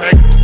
perfect.